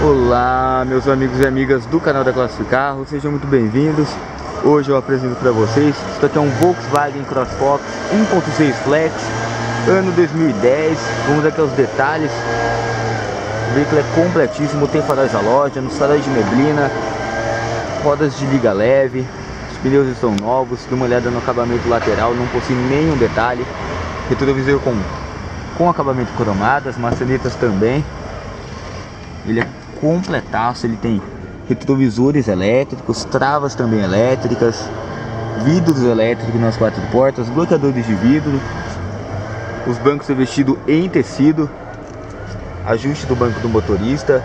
Olá, meus amigos e amigas do canal da Classificar, sejam muito bem-vindos. Hoje eu apresento para vocês, isso aqui é um Volkswagen CrossFox 1.6 Flex, ano 2010. Vamos aqui aos detalhes. O veículo é completíssimo, tem faróis da loja, nos faróis de neblina, rodas de liga leve, os pneus estão novos, dê uma olhada no acabamento lateral, não possui nenhum detalhe. Retrovisor com, com acabamento cromado, as maçanetas também. Ele é completaço, ele tem retrovisores elétricos, travas também elétricas, vidros elétricos nas quatro portas, bloqueadores de vidro, os bancos revestidos em tecido, ajuste do banco do motorista,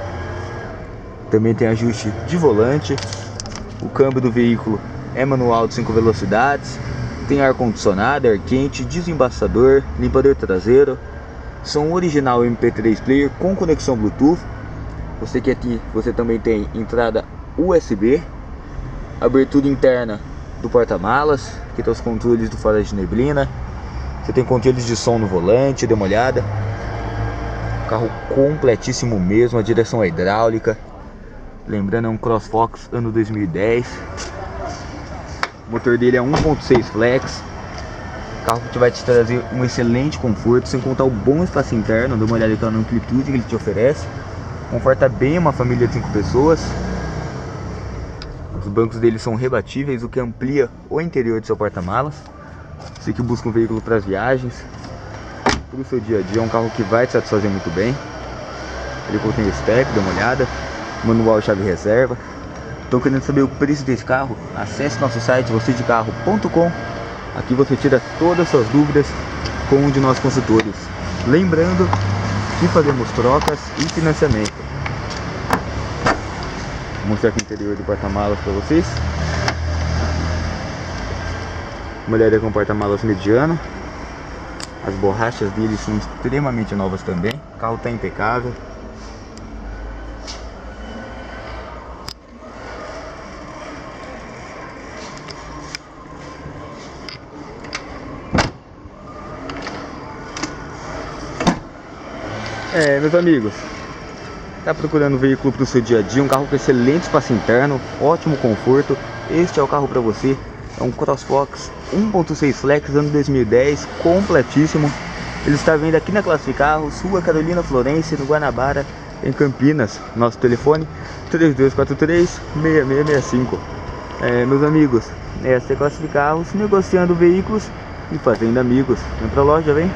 também tem ajuste de volante, o câmbio do veículo é manual de 5 velocidades, tem ar condicionado, ar quente, desembaçador, limpador traseiro, som original MP3 player com conexão Bluetooth você que aqui você também tem entrada USB, abertura interna do porta-malas, que tem os controles do farol de neblina. Você tem controles de som no volante, dê uma olhada. Carro completíssimo mesmo, a direção é hidráulica. Lembrando, é um CrossFox ano 2010. O motor dele é 1.6 flex. Carro que vai te trazer um excelente conforto, sem contar o bom espaço interno. Dê uma olhada na amplitude que ele te oferece. Conforta bem uma família de 5 pessoas. Os bancos dele são rebatíveis, o que amplia o interior de seu porta-malas. Você que busca um veículo para as viagens, para o seu dia a dia, é um carro que vai te satisfazer muito bem. Ele contém spec, dá uma olhada, manual chave reserva. Estão querendo saber o preço desse carro? Acesse nosso site vocêdecarro.com. Aqui você tira todas as suas dúvidas com um de nossos consultores. Lembrando que fazemos trocas e financiamento. Vou mostrar aqui o interior do porta-malas para vocês. Mulher com porta-malas mediano. As borrachas dele são extremamente novas também. O carro está impecável. É, meus amigos, Está procurando um veículo para o seu dia a dia, um carro com excelente espaço interno, ótimo conforto. Este é o carro para você. É um CrossFox 1.6 Flex ano 2010, completíssimo. Ele está vendo aqui na Classificarros, Rua Carolina Florense, no Guanabara, em Campinas. Nosso telefone 3243-6665. É, meus amigos, esta é Classificarros, negociando veículos e fazendo amigos. Vem pra loja, vem.